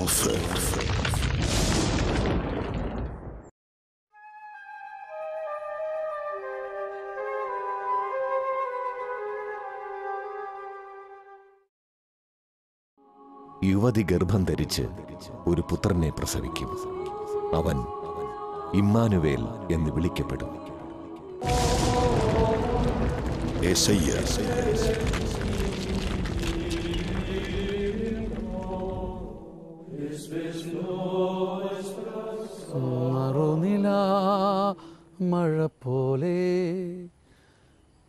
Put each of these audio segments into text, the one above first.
പ്രവാചകൻ യുവതി ഗർഭം ധരിച്ച് ഒരു പുത്രനെ പ്രസവിക്കും. അവൻ ഇമ്മാനുവേൽ എന്ന് വിളിക്കപ്പെടും. മഴ പോലെ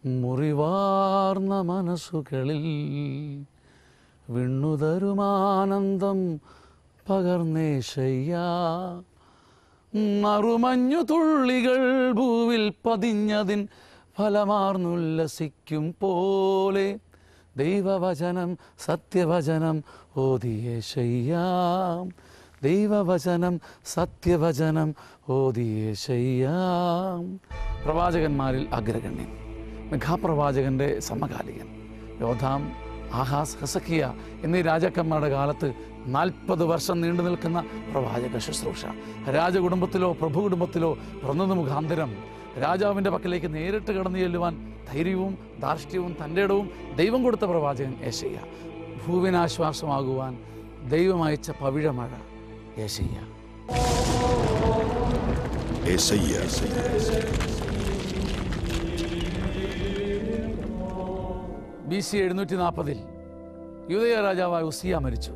മുറിവാർന്ന മനസ്സുകളിൽ വിണ്ണുതരുമാനന്ദം പകർന്നേശയ്യ മറുമഞ്ഞു തുള്ളികൾ ഭൂവിൽ പതിഞ്ഞതിൻ ഫലമാർന്നുല്ലസിക്കും പോലെ ദൈവവചനം സത്യവചനം ഓതിയേശയ്യാം ദൈവവചനം സത്യവചനം ഓതിയേശയ്യാം പ്രവാചകന്മാരിൽ അഗ്രഗണ്യൻ മെഘാപ്രവാചകന്റെ സമകാലികൻ യോധാം ആഹാസ് ഹസക്കിയ എന്നീ രാജാക്കന്മാരുടെ കാലത്ത് നാൽപ്പത് വർഷം നീണ്ടു നിൽക്കുന്ന പ്രവാചക ശുശ്രൂഷ. രാജകുടുംബത്തിലോ പ്രഭു കുടുംബത്തിലോ പിറന്നത് മുഖാന്തരം രാജാവിന്റെ പക്കലേക്ക് നേരിട്ട് കടന്നു ചെല്ലുവാൻ ധൈര്യവും ധാർഷ്ട്യവും തന്റെ ഇടവും ദൈവം കൊടുത്ത പ്രവാചകൻ ഏശയ്യ ഭൂവിനാശ്വാസമാകുവാൻ ദൈവമയച്ച പവിഴമഴ ഏശയ്യ ബി സി എഴുന്നൂറ്റി നാൽപ്പതിൽ യുദയ രാജാവായ ഉസിയ മരിച്ചു.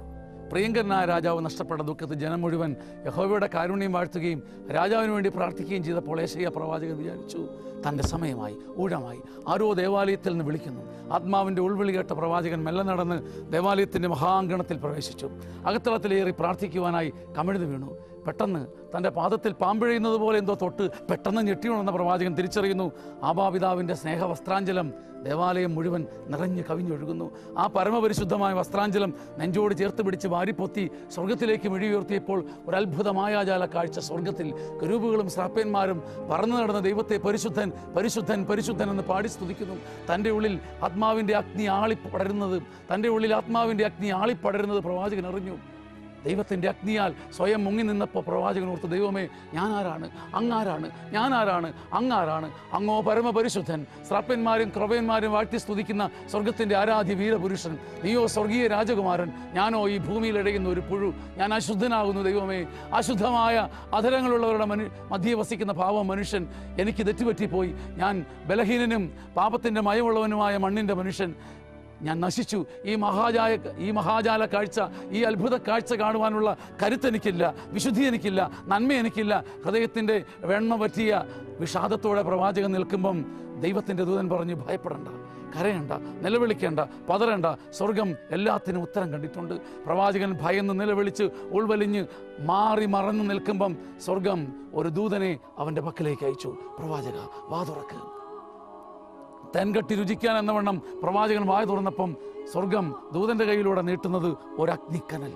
പ്രിയങ്കരനായ രാജാവ് നഷ്ടപ്പെട്ട ദുഃഖത്തിൽ ജനം മുഴുവൻ യഹോവയുടെ കാരുണ്യം വാഴ്ത്തുകയും രാജാവിന് വേണ്ടി പ്രാർത്ഥിക്കുകയും ചെയ്തപ്പോൾ ഏശയ്യ പ്രവാചകൻ വിചാരിച്ചു തന്റെ സമയമായി ഊഴമായി ആരോ ദേവാലയത്തിൽ നിന്ന് വിളിക്കുന്നു. ആത്മാവിന്റെ ഉൾവിളി കേട്ട പ്രവാചകൻ മെല്ലെ നടന്ന് ദേവാലയത്തിന്റെ മഹാങ്കണത്തിൽ പ്രവേശിച്ചു. അകത്തളത്തിലേറി പ്രാർത്ഥിക്കുവാനായി കമിഴ്ന്നു വീണു. പെട്ടെന്ന് തന്റെ പാദത്തിൽ പാമ്പിഴയുന്നത് പോലെ എന്തോ തൊട്ട് പെട്ടെന്ന് ഞെട്ടിയുണർന്ന പ്രവാചകൻ തിരിച്ചറിയുന്നു. ആബാപിതാവിന്റെ സ്നേഹവസ്ത്രാഞ്ചലം ദേവാലയം മുഴുവൻ നിറഞ്ഞു കവിഞ്ഞൊഴുകുന്നു. ആ പരമപരിശുദ്ധമായ വസ്ത്രാഞ്ജലം നെഞ്ചോട് ചേർത്ത് പിടിച്ച് വാരിപ്പൊത്തി സ്വർഗത്തിലേക്ക് മിഴിയുയർത്തിയപ്പോൾ ഒരു അത്ഭുതമായ ജാല കാഴ്ച സ്വർഗത്തിൽ കരൂപുകളും ശ്രാപ്യന്മാരും പറന്നു നടന്ന ദൈവത്തെ പരിശുദ്ധൻ പരിശുദ്ധൻ പരിശുദ്ധൻ എന്ന് പാടി സ്തുതിക്കുന്നു. തന്റെ ഉള്ളിൽ ആത്മാവിന്റെ അഗ്നി ആളിപ്പടരുന്നത് തന്റെ ഉള്ളിൽ ആത്മാവിന്റെ അഗ്നി ആളിപ്പടരുന്നത് പ്രവാചകൻ അറിഞ്ഞു. ദൈവത്തിന്റെ അഗ്നിയാൽ സ്വയം മുങ്ങി നിന്നപ്പോൾ പ്രവാചകൻ ഓർത്ത് ദൈവമേ ഞാനാരാണ്? അങ്ങാരാണ്? ഞാനാരാണ്? അങ്ങാരാണ്? അങ്ങോ പരമപരിശുദ്ധൻ സ്രപ്പന്മാരും ക്രവന്മാരും വാഴ്ത്തി സ്തുതിക്കുന്ന സ്വർഗത്തിന്റെ ആരാധ്യ വീരപുരുഷൻ നീയോ സ്വർഗീയ രാജകുമാരൻ ഞാനോ ഈ ഭൂമിയിൽ ഇടയുന്ന ഒരു പുഴു ഞാൻ അശുദ്ധനാകുന്നു ദൈവമേ. അശുദ്ധമായ അധരങ്ങളുള്ളവരുടെ മനു മധ്യേ വസിക്കുന്ന ഭാവം മനുഷ്യൻ എനിക്ക് തെറ്റുപറ്റിപ്പോയി. ഞാൻ ബലഹീനനും പാപത്തിന്റെ മയമുള്ളവനുമായ മണ്ണിന്റെ മനുഷ്യൻ ഞാൻ നശിച്ചു. ഈ മഹാജായ ഈ മഹാജാല കാഴ്ച ഈ അത്ഭുത കാഴ്ച കാണുവാനുള്ള കരുത്ത് എനിക്കില്ല വിശുദ്ധി എനിക്കില്ല നന്മ എനിക്കില്ല. ഹൃദയത്തിന്റെ വെണ്ണ പറ്റിയ വിഷാദത്തോടെ പ്രവാചകൻ നിൽക്കുമ്പം ദൈവത്തിന്റെ ദൂതൻ പറഞ്ഞു ഭയപ്പെടണ്ട കരയണ്ട നിലവിളിക്കേണ്ട പതറേണ്ട സ്വർഗം എല്ലാത്തിനും ഉത്തരം കണ്ടിട്ടുണ്ട്. പ്രവാചകൻ ഭയന്ന് നിലവിളിച്ച് ഉൾവലിഞ്ഞ് മാറി മറന്നു നിൽക്കുമ്പം സ്വർഗം ഒരു ദൂതനെ അവന്റെ പക്കലേക്ക് അയച്ചു. പ്രവാചക വാ തുറക്ക് തൻകട്ടി രുചിക്കാൻ എന്നവണ്ണം പ്രവാചകൻ വായ തുറന്നപ്പം സ്വർഗം ദൂതന്റെ കയ്യിലൂടെ നീട്ടുന്നത് ഒരഗ്നിക്കനൽ.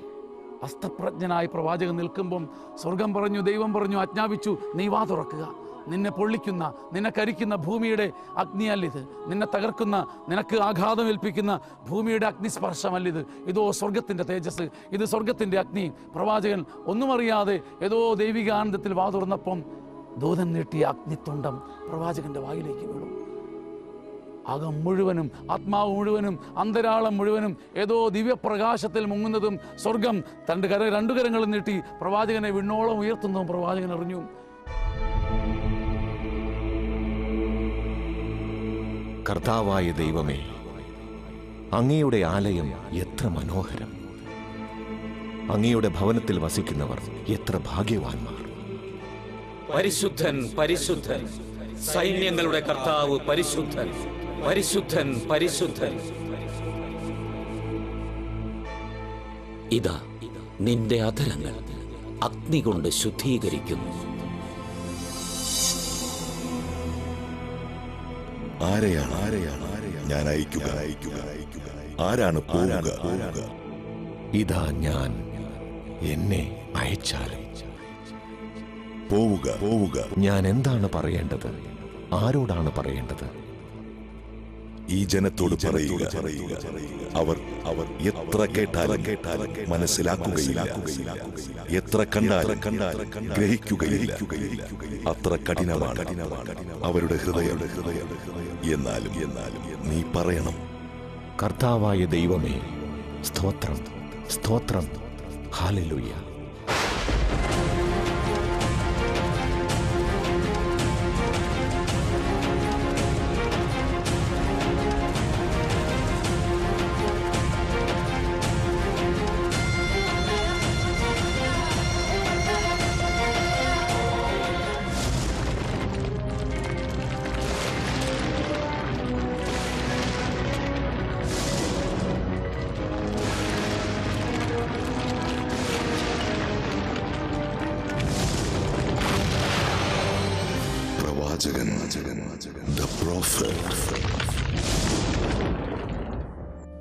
അസ്തപ്രജ്ഞനായി പ്രവാചകൻ നിൽക്കുമ്പം സ്വർഗം പറഞ്ഞു ദൈവം പറഞ്ഞു ആജ്ഞാപിച്ചു നീ വാ തുറക്കുക. നിന്നെ പൊള്ളിക്കുന്ന നിന്നെ കരിക്കുന്ന ഭൂമിയുടെ അഗ്നിയല്ലിത്. നിന്നെ തകർക്കുന്ന നിനക്ക് ആഘാതം ഏൽപ്പിക്കുന്ന ഭൂമിയുടെ അഗ്നിസ്പർശമല്ലിത്. ഇതോ സ്വർഗത്തിന്റെ തേജസ് ഇത് സ്വർഗത്തിന്റെ അഗ്നി. പ്രവാചകൻ ഒന്നും അറിയാതെ ഏതോ ദൈവികാനന്ദത്തിൽ വാ തുറന്നപ്പം ദൂതൻ നീട്ടിയ അഗ്നിത്തുണ്ടം പ്രവാചകന്റെ വായിലേക്ക് വീണു. അകം മുഴുവനും ആത്മാവ് മുഴുവനും അന്തരാളം മുഴുവനും ഏതോ ദിവ്യപ്രകാശത്തിൽ മുങ്ങുന്നതും സ്വർഗം തന്റെ കര രണ്ടു കരങ്ങളും നീട്ടി പ്രവാചകനെ വിണ്ണോളം ഉയർത്തുന്നതും പ്രവാചകൻ അറിഞ്ഞു. കർത്താവായ ദൈവമേ അങ്ങയുടെ ആലയം എത്ര മനോഹരം. അങ്ങയുടെ ഭവനത്തിൽ വസിക്കുന്നവർ എത്ര ഭാഗ്യവാന്മാർ. പരിശുദ്ധൻ പരിശുദ്ധൻ. സൈന്യങ്ങളുടെ കർത്താവ് പരിശുദ്ധൻ. പരിശുദ്ധൻ പരിശുദ്ധൻ. ഇതാ നിന്റെ അധരങ്ങൾ. അഗ്നി കൊണ്ട് ശുദ്ധീകരിക്കുന്നു. ആരെയാണ്? ആരെയാണ് ഞാൻ അയക്കുക അയക്കുക അയക്കുക ആരാണ് പോവുക? പോവുക ഇതാ ഞാൻ എന്നെ അയച്ചാലും പോവുക പോവുക. ഞാൻ എന്താണ് പറയേണ്ടത്? ആരോടാണ് പറയേണ്ടത്? ഈ ജനത്തോട് പറയുക. അവർ അവർ എത്ര കേട്ടാലും കേട്ടാലും മനസ്സിലാക്കുകയില്ല. എത്ര കണ്ടാലും കണ്ടാലും ഗ്രഹിക്കുകയില്ല. അത്ര കഠിനമാണ് അവരുടെ ഹൃദയം. ഹൃദയം എന്നാലും എന്നാലും നീ പറയണം. കർത്താവായ ദൈവമേ സ്തോത്രം സ്തോത്രം. ഹാലലുയ്യ prophet.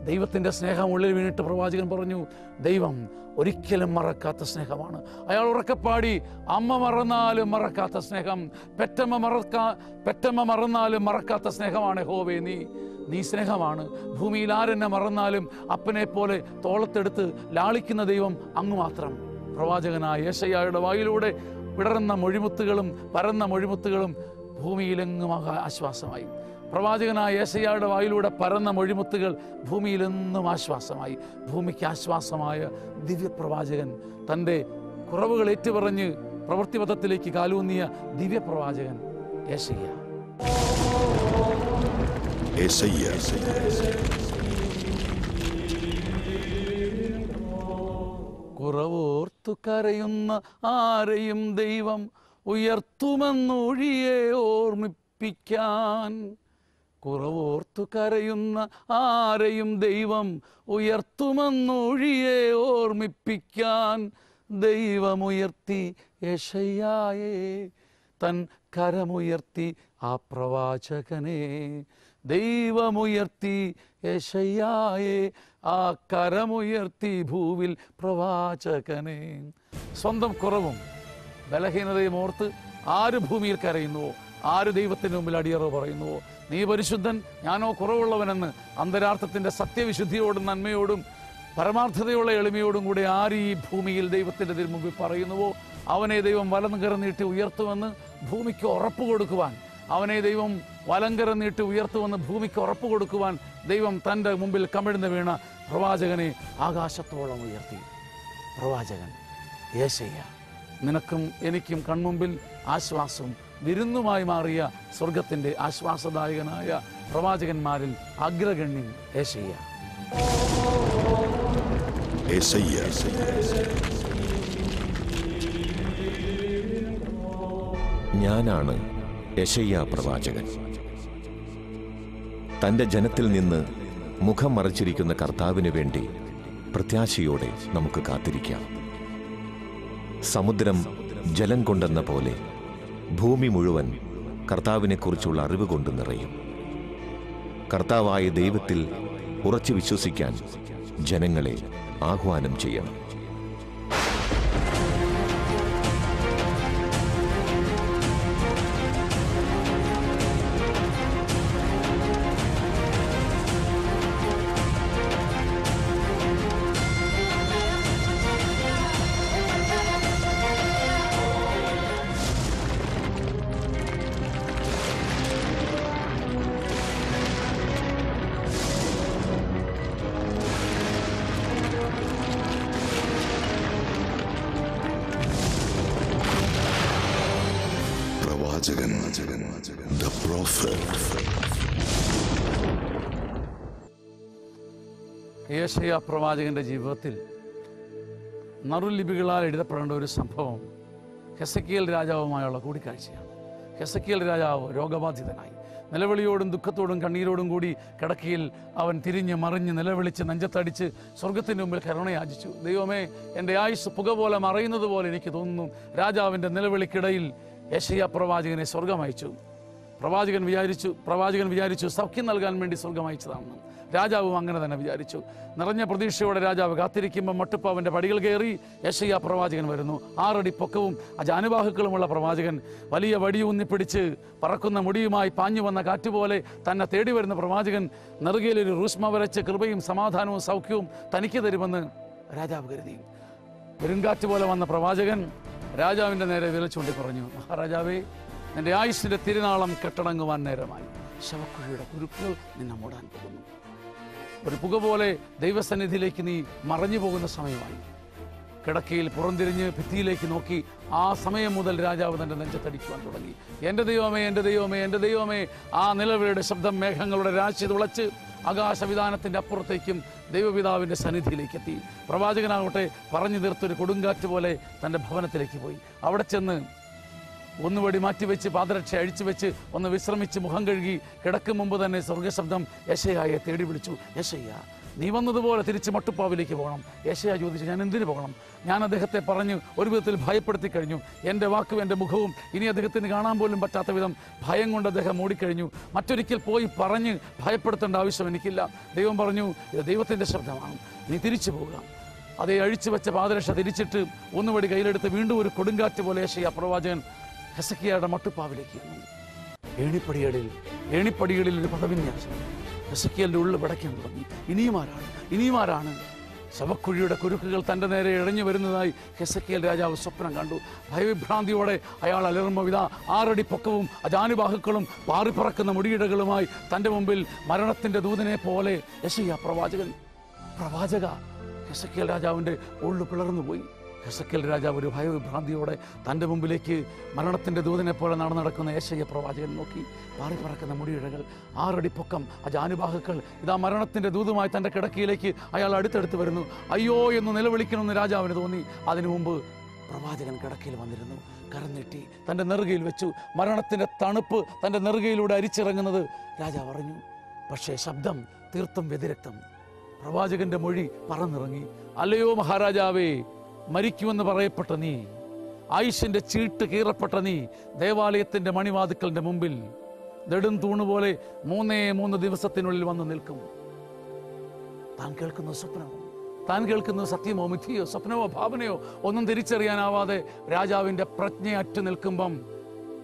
ദൈവത്തിന്റെ സ്നേഹം ഉള്ളിൽ വീണിട്ട് പ്രവാചകൻ പറഞ്ഞു ദൈവം ഒരിക്കലും മറക്കാത്ത സ്നേഹമാണ്. അയാൾ ഉറക്കപ്പാടി അമ്മ മറന്നാലും മറക്കാത്ത സ്നേഹം പെറ്റമ്മ മറക്കാ പെറ്റമ്മ മറന്നാലും മറക്കാത്ത സ്നേഹമാണ് ഹോവേ നീ നീ സ്നേഹമാണ്. ഭൂമിയിൽ ആരെന്നെ മറന്നാലും അപ്പനെ പോലെ തോളത്തെടുത്ത് ലാളിക്കുന്ന ദൈവം അങ്ങ് മാത്രം. പ്രവാചകനായ യേശയ്യായുടെ വായിലൂടെ വിടർന്ന മൊഴിമുത്തുകളും പരന്ന മൊഴിമുത്തുകളും ഭൂമിയിലെങ്ങും ആശ്വാസമായി. പ്രവാചകനായ യേശയ്യായുടെ വായിലൂടെ പരന്ന മൊഴിമുത്തുകൾ ഭൂമിയിലെന്നും ആശ്വാസമായി. ഭൂമിക്ക് ആശ്വാസമായ ദിവ്യപ്രവാചകൻ തന്റെ കുറവുകൾ ഏറ്റുപറഞ്ഞ് പ്രവൃത്തിപഥത്തിലേക്ക് കാലൂന്നിയ ദിവ്യപ്രവാചകൻ ഏശയ്യ യേശയ്യ. കുറവോർത്തു കരയുന്ന ആരെയും ദൈവം ഉയർത്തുമെന്നൊഴിയെ ഓർമ്മിപ്പിക്കാൻ കുറവോർത്തു കരയുന്ന ആരെയും ദൈവം ഉയർത്തുമെന്നൊഴിയെ ഓർമ്മിപ്പിക്കാൻ ദൈവമുയർത്തി യശയ്യായേ തൻ കരമുയർത്തി ആ പ്രവാചകനെ. ദൈവമുയർത്തി യശയ്യായേ ആ കരമുയർത്തി ഭൂവിൽ പ്രവാചകനെ. സ്വന്തം കുറവും ബലഹീനതയും ഓർത്ത് ആര് ഭൂമിയിൽ കരയുന്നുവോ? ആര് ദൈവത്തിന് മുമ്പിൽ അടിയറവ് പറയുന്നുവോ? നീ പരിശുദ്ധൻ ഞാനോ കുറവുള്ളവനെന്ന് അന്തരാർത്ഥത്തിന്റെ സത്യവിശുദ്ധിയോടും നന്മയോടും പരമാർത്ഥതയുള്ള എളിമയോടും കൂടി ആര് ഈ ഭൂമിയിൽ ദൈവത്തിന്റെ മുമ്പിൽ പറയുന്നുവോ? അവനെ ദൈവം വലങ്കര നീട്ടി ഉയർത്തുമെന്ന് ഭൂമിക്ക് ഉറപ്പ് കൊടുക്കുവാൻ അവനെ ദൈവം വലങ്കര നീട്ടി ഉയർത്തുമെന്ന് ഭൂമിക്ക് ഉറപ്പ് കൊടുക്കുവാൻ ദൈവം തന്റെ മുമ്പിൽ കമിഴ്ന്ന് വീണ പ്രവാചകനെ ആകാശത്തോളം ഉയർത്തി. പ്രവാചകൻ യേശയ്യ. നിനക്കും എനിക്കും കൺമുമ്പിൽ ആശ്വാസവും വിരുന്നുമായി മാറിയ സ്വർഗത്തിന്റെ ആശ്വാസദായകനായ പ്രവാചകന്മാരിൽ അഗ്രഗണ്യൻ ഏശയ്യ. യേശയ്യ ഞാനാണ് യശയ്യ പ്രവാചകൻ. തന്റെ ജനത്തിൽ നിന്ന് മുഖം മറച്ചിരിക്കുന്ന കർത്താവിന് വേണ്ടി പ്രത്യാശയോടെ നമുക്ക് കാത്തിരിക്കാം. സമുദ്രം ജലം കൊണ്ടെന്ന പോലെ ഭൂമി മുഴുവൻ കർത്താവിനെക്കുറിച്ചുള്ള അറിവ് കൊണ്ട് നിറയും. കർത്താവായ ദൈവത്തിൽ ഉറച്ചു വിശ്വസിക്കാൻ ജനങ്ങളെ ആഹ്വാനം ചെയ്യണം. യേശയ പ്രവാചകന്റെ ജീവിതത്തിൽ നറുലിപികളാൽ എഴുതപ്പെടേണ്ട ഒരു സംഭവം ഹെസക്കിയൽ രാജാവുമായുള്ള കൂടിക്കാഴ്ചയാണ്. ഹെസക്കിയൽ രാജാവ് രോഗബാധിതനായി. നിലവിളിയോടും ദുഃഖത്തോടും കണ്ണീരോടും കൂടി കിടക്കയിൽ അവൻ തിരിഞ്ഞ് മറിഞ്ഞ് നിലവിളിച്ച് നെഞ്ചത്തടിച്ച് സ്വർഗത്തിന്റെ മുമ്പിൽ കരുണയാചിച്ചു ദൈവമേ എന്റെ ആയുസ് പുക പോലെ മറയുന്നത് പോലെ എനിക്ക് തോന്നുന്നു. രാജാവിന്റെ നിലവിളിക്കിടയിൽ യേശയ്യ പ്രവാചകനെ സ്വർഗം അയച്ചു. പ്രവാചകൻ വിചാരിച്ചു പ്രവാചകൻ വിചാരിച്ചു സൗഖ്യം നൽകാൻ വേണ്ടി സ്വർഗം അയച്ചതാണെന്ന്. രാജാവും അങ്ങനെ തന്നെ വിചാരിച്ചു. നിറഞ്ഞ പ്രതീക്ഷയോടെ രാജാവ് കാത്തിരിക്കുമ്പോൾ മട്ടുപ്പാവിന്റെ പടികൾ കയറി യശയ്യ പ്രവാചകൻ വരുന്നു. ആറടി പൊക്കവും അജാനുവാഹുക്കളുമുള്ള പ്രവാചകൻ വലിയ വടിയൂന്നിപ്പിടിച്ച് പറക്കുന്ന മുടിയുമായി പാഞ്ഞു വന്ന കാറ്റുപോലെ തന്നെ തേടി വരുന്ന പ്രവാചകൻ നെറുകയിലൊരു റൂഷ്മ വരച്ച് കൃപയും സമാധാനവും സൗഖ്യവും തനിക്ക് തരുമെന്ന് രാജാവ് കരുതി. പെരുങ്കാറ്റ് പോലെ വന്ന പ്രവാചകൻ രാജാവിന്റെ നേരെ വില പറഞ്ഞു മഹാരാജാവേ നിന്റെ ആയുസിന്റെ തിരുനാളം കെട്ടടങ്ങുവാൻ നേരമായി. ശവക്കുഴിയുടെ കുരുക്കുകൾ നിന്നെ മൂടാൻ പോകുന്നു. ഒരു പുക പോലെ ദൈവസന്നിധിയിലേക്ക് നീ മറഞ്ഞു പോകുന്ന സമയമായി. കിടക്കയിൽ പുറംതിരിഞ്ഞ് ഭിത്തിയിലേക്ക് നോക്കി ആ സമയം മുതൽ രാജാവ് തന്റെ നെഞ്ചത്തടിക്കുവാൻ തുടങ്ങി. എന്റെ ദൈവമേ എന്റെ ദൈവമേ എന്റെ ദൈവമേ ആ നിലവിളിയുടെ ശബ്ദം മേഘങ്ങളുടെ രാശി തുളച്ച് ആകാശവിധാനത്തിന്റെ അപ്പുറത്തേക്കും ദൈവപിതാവിന്റെ സന്നിധിയിലേക്ക് എത്തി പ്രവാചകനാകട്ടെ പറഞ്ഞു തീർത്തൊരു കൊടുങ്കാറ്റ് പോലെ തന്റെ ഭവനത്തിലേക്ക് പോയി. അവിടെ ചെന്ന് ഒന്നുവടി മാറ്റിവെച്ച് പാദരക്ഷ അഴിച്ചു വെച്ച് ഒന്ന് വിശ്രമിച്ച് മുഖം കഴുകി കിടക്കും മുമ്പ് തന്നെ സ്വർഗശബ്ദം യശയായെ തേടി വിളിച്ചു. യശയ്യ നീ വന്നതുപോലെ തിരിച്ച് മട്ടുപ്പാവിലേക്ക് പോകണം. യശയ ചോദിച്ചു ഞാൻ എന്തിനു പോകണം? ഞാൻ അദ്ദേഹത്തെ പറഞ്ഞു ഒരു വിധത്തിൽ ഭയപ്പെടുത്തി കഴിഞ്ഞു. എന്റെ വാക്കും എന്റെ മുഖവും ഇനി അദ്ദേഹത്തിന് കാണാൻ പോലും പറ്റാത്ത വിധം ഭയം കൊണ്ട് അദ്ദേഹം മൂടിക്കഴിഞ്ഞു. മറ്റൊരിക്കൽ പോയി പറഞ്ഞ് ഭയപ്പെടുത്തേണ്ട ആവശ്യം എനിക്കില്ല. ദൈവം പറഞ്ഞു ഇത് ദൈവത്തിന്റെ ശബ്ദമാണ്. നീ തിരിച്ചു പോവുക. അതേ അഴിച്ചു വെച്ച പാദരക്ഷ തിരിച്ചിട്ട് ഒന്നുപടി കയ്യിലെടുത്ത് വീണ്ടും ഒരു കൊടുങ്കാറ്റ് പോലെ യശയ പ്രവാചകൻ ഹെസക്കിയയുടെ മട്ടുപ്പാവിലേക്ക് ഏണിപ്പടികളിൽ ഏണിപ്പടികളിൽ ഒരു പദവിന്യാസം. ഹെസക്കിയലിന്റെ ഉള്ളിൽ വടക്കാൻ തുടങ്ങി. ഇനിയും ആരാണ്? ഇനിയും ആരാണ്? ശവക്കുഴിയുടെ കുരുക്കുകൾ തന്റെ നേരെ ഇഴഞ്ഞു വരുന്നതായി ഹെസക്കിയൽ രാജാവ് സ്വപ്നം കണ്ടു. ഭയവിഭ്രാന്തിയോടെ അയാൾ അലറുമ്പോൾ വിധ ആറടി പൊക്കവും അജാനുബാഹുക്കളും പാറിപ്പറക്കുന്ന മുടിയിടകളുമായി തന്റെ മുമ്പിൽ മരണത്തിന്റെ ദൂതനെ പോലെ യശയ്യ പ്രവാചകൻ. പ്രവാചക ഹെസക്കിയൽ രാജാവിന്റെ ഉള്ളു പിളർന്നുപോയി. ഹെസക്കിയൽ രാജാവ് ഒരു ഭയവിഭ്രാന്തിയോടെ തന്റെ മുമ്പിലേക്ക് മരണത്തിന്റെ ദൂതനെപ്പോലെ പോലെ നടന്നു നടക്കുന്ന ഏശയ്യ പ്രവാചകൻ നോക്കി പാറിപ്പറക്കുന്ന മുടിയിഴകൾ ആറടി പൊക്കം അജാനുബാഹുക്കൾ. ഇതാ മരണത്തിന്റെ ദൂതുമായി തന്റെ കിടക്കയിലേക്ക് അയാൾ അടുത്തടുത്ത് വരുന്നു. അയ്യോ എന്ന് നിലവിളിക്കണമെന്ന് രാജാവിന് തോന്നി. അതിനു മുമ്പ് പ്രവാചകൻ കിടക്കയിൽ വന്നിരുന്നു. കരഞ്ഞെട്ടി തന്റെ നെറുകയിൽ വെച്ചു. മരണത്തിന്റെ തണുപ്പ് തന്റെ നെറുകയിലൂടെ അരിച്ചിറങ്ങുന്നത് രാജാവ് അറിഞ്ഞു. പക്ഷേ ശബ്ദം തീർത്തും വ്യതിരക്തം. പ്രവാചകന്റെ മൊഴി പറന്നിറങ്ങി. അല്ലയോ മഹാരാജാവേ മരിക്കുമെന്ന് പറയപ്പെട്ട നീ ആയുഷിന്റെ ചീട്ട് കീറപ്പെട്ട നീ ദേവാലയത്തിന്റെ മണിവാതുക്കളുടെ മുമ്പിൽ നെടും തൂണുപോലെ മൂന്നേ മൂന്ന് ദിവസത്തിനുള്ളിൽ വന്ന് നിൽക്കും. താൻ കേൾക്കുന്ന സ്വപ്നം താൻ കേൾക്കുന്ന സത്യമോ മിഥിയോ സ്വപ്നമോ ഭാവനയോ ഒന്നും തിരിച്ചറിയാനാവാതെ രാജാവിന്റെ പ്രജ്ഞ അറ്റു നിൽക്കുമ്പം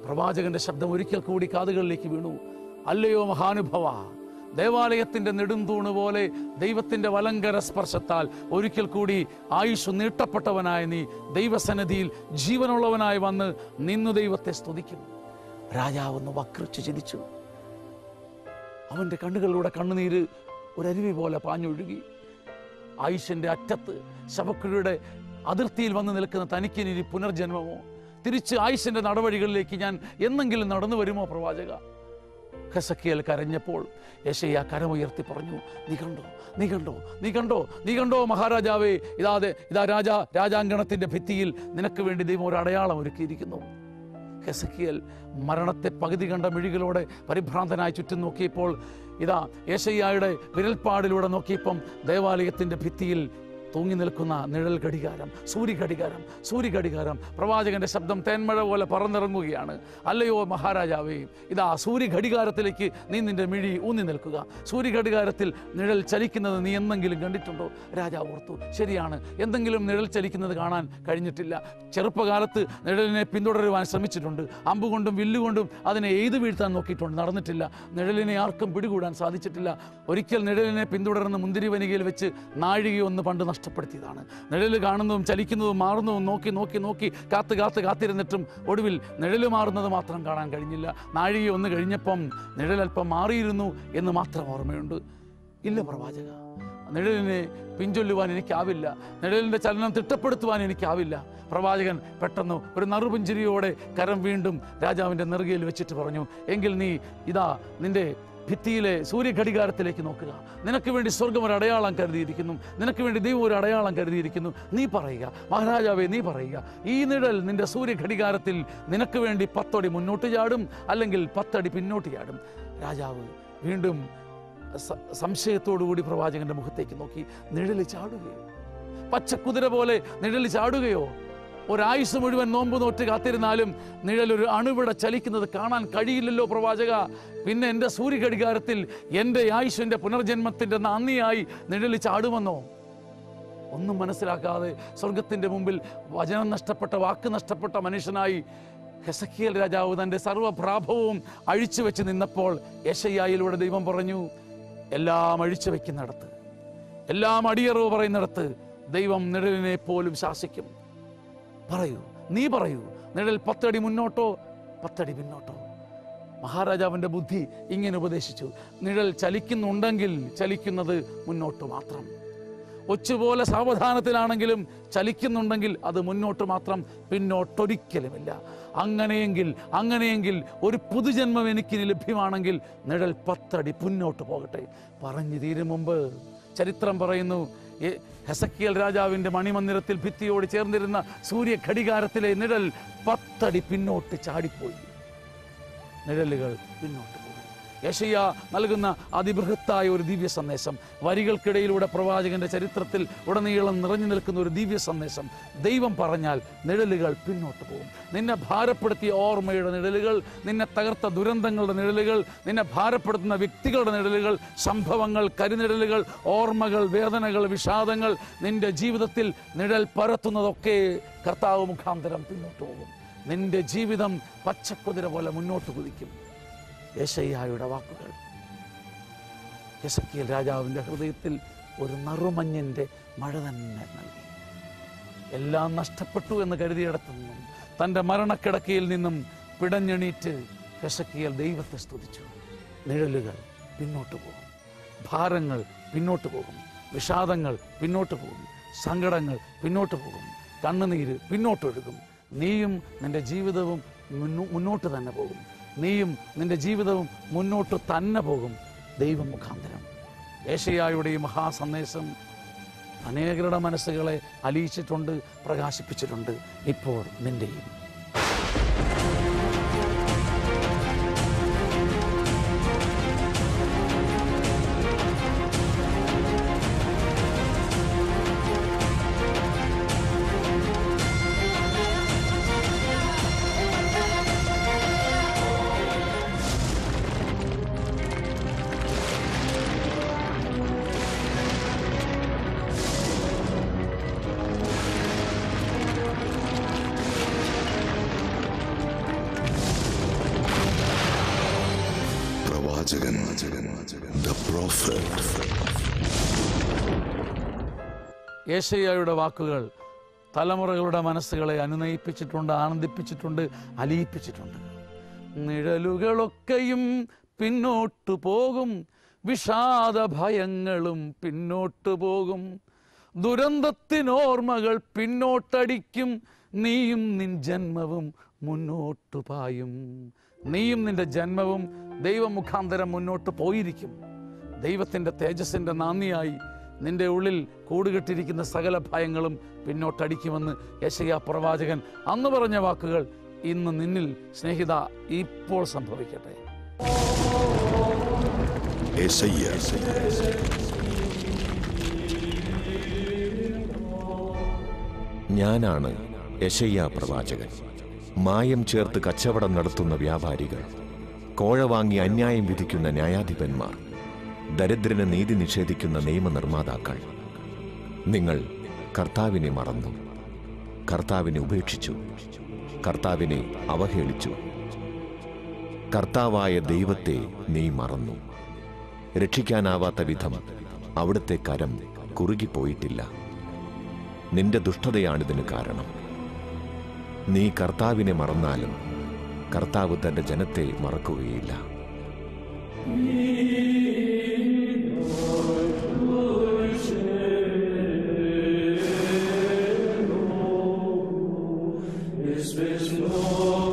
പ്രവാചകന്റെ ശബ്ദം ഒരിക്കൽ കൂടി കാതുകളിലേക്ക് വീണു. അല്ലയോ മഹാനുഭവ ദേവാലയത്തിന്റെ നെടുന്തൂണ് പോലെ ദൈവത്തിന്റെ വലങ്കര സ്പർശത്താൽ ഒരിക്കൽ കൂടി ആയുഷ് നീട്ടപ്പെട്ടവനായ നീ ദൈവസന്നിധിയിൽ ജീവനുള്ളവനായി വന്ന് നിന്നു ദൈവത്തെ സ്തുതിക്കുന്നു. രാജാവ് ഒന്ന് വക്രിച്ചു ചിരിച്ചു അവന്റെ കണ്ണുകളിലൂടെ കണ്ണുനീര് ഒരരുവി പോലെ പാഞ്ഞൊഴുകി. ആയുഷിന്റെ അറ്റത്ത് ശവക്കുഴിയുടെ അതിർത്തിയിൽ വന്ന് നിൽക്കുന്ന തനിക്ക് ഇനി പുനർജന്മമോ? തിരിച്ച് ആയുഷിന്റെ നടവഴികളിലേക്ക് ഞാൻ എന്നെങ്കിലും നടന്നു വരുമോ പ്രവാചക? ഹെസക്കിയൽ കരഞ്ഞപ്പോൾ യശയ്യ കരമുയർത്തി പറഞ്ഞു നീ കണ്ടോ നീ കണ്ടോ നീ കണ്ടോ നീ കണ്ടോ മഹാരാജാവേ ഇതാതെ ഇതാ രാജാ രാജാങ്കണത്തിന്റെ ഭിത്തിയിൽ നിനക്ക് വേണ്ടി ദൈവം ഒരു അടയാളം ഒരുക്കിയിരിക്കുന്നു. ഹെസക്കിയൽ മരണത്തെ പകുതി കണ്ട മിഴികളോടെ പരിഭ്രാന്തനായി ചുറ്റും നോക്കിയപ്പോൾ ഇതാ യേശയ്യായുടെ വിരൽപ്പാടിലൂടെ നോക്കിയപ്പം ദേവാലയത്തിന്റെ ഭിത്തിയിൽ തൂങ്ങി നിൽക്കുന്ന നിഴൽ ഘടികാരം സൂര്യഘടികാരം സൂര്യഘടികാരം. പ്രവാചകന്റെ ശബ്ദം തേന്മഴ പോലെ പറന്നിറങ്ങുകയാണ്. അല്ലയോ മഹാരാജാവേ ഇതാ സൂര്യഘടികാരത്തിലേക്ക് നീ നിന്റെ മിഴി ഊന്നി നിൽക്കുക. സൂര്യഘടികാരത്തിൽ നിഴൽ ചലിക്കുന്നത് നീ എന്തെങ്കിലും കണ്ടിട്ടുണ്ടോ? രാജാവ് ഓർത്തു ശരിയാണ്. എന്തെങ്കിലും നിഴൽ ചലിക്കുന്നത് കാണാൻ കഴിഞ്ഞിട്ടില്ല. ചെറുപ്പകാലത്ത് നിഴലിനെ പിന്തുടരുവാൻ ശ്രമിച്ചിട്ടുണ്ട്. അമ്പുകൊണ്ടും വില്ലുകൊണ്ടും അതിനെ എഴുതു വീഴ്ത്താൻ നോക്കിയിട്ടുണ്ട്. നടന്നിട്ടില്ല. നിഴലിനെ ആർക്കും പിടികൂടാൻ സാധിച്ചിട്ടില്ല. ഒരിക്കൽ നിഴലിനെ പിന്തുടർന്ന് മുന്തിരി വനികയിൽ വെച്ച് നാഴികയൊന്ന് പണ്ട് നഷ്ടപ്പെടുത്തിയതാണ് നിഴൽ കാണുന്നതും ചലിക്കുന്നതും മാറുന്നതും നോക്കി നോക്കി നോക്കി കാത്ത് കാത്ത് കാത്തിരുന്നിട്ടും ഒടുവിൽ നിഴൽ മാറുന്നത് മാത്രം കാണാൻ കഴിഞ്ഞില്ല. നാഴിക ഒന്ന് കഴിഞ്ഞപ്പം നിഴൽ അല്പം മാറിയിരുന്നു എന്ന് മാത്രം ഓർമ്മയുണ്ട്. ഇല്ല പ്രവാചക നിഴലിനെ പിഞ്ചൊല്ലുവാൻ എനിക്കാവില്ല. നിഴലിന്റെ ചലനം തിട്ടപ്പെടുത്തുവാൻ എനിക്കാവില്ല. പ്രവാചകൻ പെട്ടെന്ന് ഒരു നറുപുഞ്ചിരിയോടെ കരം വീണ്ടും രാജാവിന്റെ നെറുകയിൽ വെച്ചിട്ട് പറഞ്ഞു എങ്കിൽ നീ ഇതാ നിന്റെ ഭിത്തിയിലെ സൂര്യഘടികാരത്തിലേക്ക് നോക്കുക. നിനക്ക് വേണ്ടി സ്വർഗം ഒരു അടയാളം കരുതിയിരിക്കുന്നു. നിനക്ക് വേണ്ടി ദൈവം ഒരു അടയാളം കരുതിയിരിക്കുന്നു. നീ പറയുക. മഹാരാജാവേ നീ പറയുക. ഈ നിഴൽ നിന്റെ സൂര്യഘടികാരത്തിൽ നിനക്ക് വേണ്ടി പത്തടി മുന്നോട്ട് ചാടും അല്ലെങ്കിൽ പത്തടി പിന്നോട്ട് ചാടും. രാജാവ് വീണ്ടും സംശയത്തോടുകൂടി പ്രവാചകന്റെ മുഖത്തേക്ക് നോക്കി. നിഴലി ചാടുകയോ? പച്ചക്കുതിര പോലെ നിഴലി ചാടുകയോ? ഒരായുസ് മുഴുവൻ നോമ്പ് നോറ്റ് കാത്തിരുന്നാലും നിഴൽ ഒരു അണുവിട ചലിക്കുന്നത് കാണാൻ കഴിയില്ലല്ലോ പ്രവാചക. പിന്നെ എന്റെ സൂര്യഘടികാരത്തിൽ എന്റെ ആയുഷിന്റെ പുനർജന്മത്തിന്റെ നന്ദിയായി നിഴലി ചാടുമെന്നോ? ഒന്നും മനസ്സിലാക്കാതെ സ്വർഗത്തിന്റെ മുമ്പിൽ വചനം നഷ്ടപ്പെട്ട വാക്ക് നഷ്ടപ്പെട്ട മനുഷ്യനായി ഹെസക്കിയൽ രാജാവ് തന്റെ സർവപ്രാഭവും അഴിച്ചു വെച്ച് നിന്നപ്പോൾ യശയ്യായിലൂടെ ദൈവം പറഞ്ഞു എല്ലാം അഴിച്ചു വയ്ക്കുന്നിടത്ത് എല്ലാം അടിയറവ് പറയുന്നിടത്ത് ദൈവം നിഴലിനെ പോലും ശാസിക്കും. പറയൂ നീ പറയൂ. നിഴൽ പത്തടി മുന്നോട്ടോ? പത്തടി പിന്നോട്ടോ? മഹാരാജാവിന്റെ ബുദ്ധി ഇങ്ങനെ ഉപദേശിച്ചു. നിഴൽ ചലിക്കുന്നുണ്ടെങ്കിൽ ചലിക്കുന്നത് മുന്നോട്ട് മാത്രം. ഒച്ചുപോലെ സാവധാനത്തിലാണെങ്കിലും ചലിക്കുന്നുണ്ടെങ്കിൽ അത് മുന്നോട്ട് മാത്രം പിന്നോട്ടൊരിക്കലുമില്ല. അങ്ങനെയെങ്കിൽ അങ്ങനെയെങ്കിൽ ഒരു പുതുജന്മം എനിക്കിനി ലഭ്യമാണെങ്കിൽ നിഴൽ പത്തടി മുന്നോട്ട് പോകട്ടെ. പറഞ്ഞു തീരും മുമ്പ് ചരിത്രം പറയുന്നു ഹെസക്കിയൽ രാജാവിന്റെ മണിമന്ദിരത്തിൽ ഭിത്തിയോട് ചേർന്നിരുന്ന സൂര്യ ഘടികാരത്തിലെ നിഴൽ പത്തടി പിന്നോട്ട് ചാടിപ്പോയി. നിഴലുകൾ പിന്നോട്ട്. യശയ്യ നൽകുന്ന അതിബൃഹത്തായ ഒരു ദിവ്യ സന്ദേശം. വരികൾക്കിടയിലൂടെ പ്രവാചകന്റെ ചരിത്രത്തിൽ ഉടനീളം നിറഞ്ഞു നിൽക്കുന്ന ഒരു ദിവ്യ സന്ദേശം. ദൈവം പറഞ്ഞാൽ നിഴലുകൾ പിന്നോട്ട് പോകും. നിന്നെ ഭാരപ്പെടുത്തിയ ഓർമ്മയുടെ നിഴലുകൾ നിന്നെ തകർത്ത ദുരന്തങ്ങളുടെ നിഴലുകൾ നിന്നെ ഭാരപ്പെടുത്തുന്ന വ്യക്തികളുടെ നിഴലുകൾ സംഭവങ്ങൾ കരിനിഴലുകൾ ഓർമ്മകൾ വേദനകൾ വിഷാദങ്ങൾ നിന്റെ ജീവിതത്തിൽ നിഴൽ പരത്തുന്നതൊക്കെ കർത്താവ് മുഖാന്തരം പിന്നോട്ട് പോകും. നിന്റെ ജീവിതം പച്ചക്കുതിര പോലെ മുന്നോട്ട് കുതിക്കും. യേശയ്യായുടെ വാക്കുകൾ. യശക്കിയൽ രാജാവിന്റെ ഹൃദയത്തിൽ ഒരു നറുമഞ്ഞിന്റെ മഴ തന്നെ നൽകി. എല്ലാം നഷ്ടപ്പെട്ടു എന്ന് കരുതിയിടത്തു നിന്നും തന്റെ മരണക്കിടക്കയിൽ നിന്നും പിടഞ്ഞെണീറ്റ് യശക്കിയൽ ദൈവത്തെ സ്തുതിച്ചു. നിഴലുകൾ പിന്നോട്ട് പോകും. ഭാരങ്ങൾ പിന്നോട്ട് പോകും. വിഷാദങ്ങൾ പിന്നോട്ട് പോകും. സങ്കടങ്ങൾ പിന്നോട്ട് പോകും. കണ്ണുനീര് പിന്നോട്ടൊഴുകും. നീയും നിന്റെ ജീവിതവും മുന്നോ- മുന്നോട്ട് തന്നെ പോകും. നീയും നിന്റെ ജീവിതവും മുന്നോട്ട് തന്നെ പോകും. ദൈവം മുഖാന്തരം ഏഷയായുടെ ഈ മഹാസന്ദേശം അനേകരുടെ മനസ്സുകളെ അലിയിച്ചിട്ടുണ്ട് പ്രകാശിപ്പിച്ചിട്ടുണ്ട്. ഇപ്പോൾ നിന്റെയും ഏഷയ്യയുടെ വാക്കുകൾ തലമുറകളുടെ മനസ്സുകളെ അനുനയിപ്പിച്ചിട്ടുണ്ട് ആനന്ദിപ്പിച്ചിട്ടുണ്ട് അലിയിപ്പിച്ചിട്ടുണ്ട്. നിഴലുകളൊക്കെയും പിന്നോട്ടു പോകും വിഷാദ ഭയങ്ങളും പിന്നോട്ടു പോകും. ദുരന്തത്തിനോർമ്മകൾ പിന്നോട്ടടിക്കും നീയും നിൻ ജന്മവും മുന്നോട്ടു പായും. നീയും നിന്റെ ജന്മവും ദൈവമുഖാന്തരം മുന്നോട്ട് പോയിരിക്കും. ദൈവത്തിന്റെ തേജസ്സിന്റെ നാന്ദിയായി നിന്റെ ഉള്ളിൽ കൂടുകെട്ടിരിക്കുന്ന സകല ഭയങ്ങളും പിന്നോട്ടടിക്കുമെന്ന് യശയ പ്രവാചകൻ അന്ന് പറഞ്ഞ വാക്കുകൾ ഇന്ന് നിന്നിൽ സ്നേഹിത ഇപ്പോൾ സംഭവിക്കട്ടെ. ഞാനാണ് യശയ്യ പ്രവാചകൻ. മായം ചേർത്ത് കച്ചവടം നടത്തുന്ന വ്യാപാരികൾ കോഴ വാങ്ങി അന്യായം വിധിക്കുന്ന ന്യായാധിപന്മാർ. ദരിദ്രന് നീതി നിഷേധിക്കുന്ന നിയമനിർമ്മാതാക്കൾ. നിങ്ങൾ കർത്താവിനെ മറന്നു. കർത്താവിനെ ഉപേക്ഷിച്ചു. കർത്താവിനെ അവഹേളിച്ചു. കർത്താവായ ദൈവത്തെ നീ മറന്നു. രക്ഷിക്കാനാവാത്ത വിധം അവിടുത്തെ കരം കുറുകിപ്പോയിട്ടില്ല. നിന്റെ ദുഷ്ടതയാണിതിന് കാരണം. നീ കർത്താവിനെ മറന്നാലും കർത്താവ് തന്റെ ജനത്തെ മറക്കുകയില്ല. is besloten.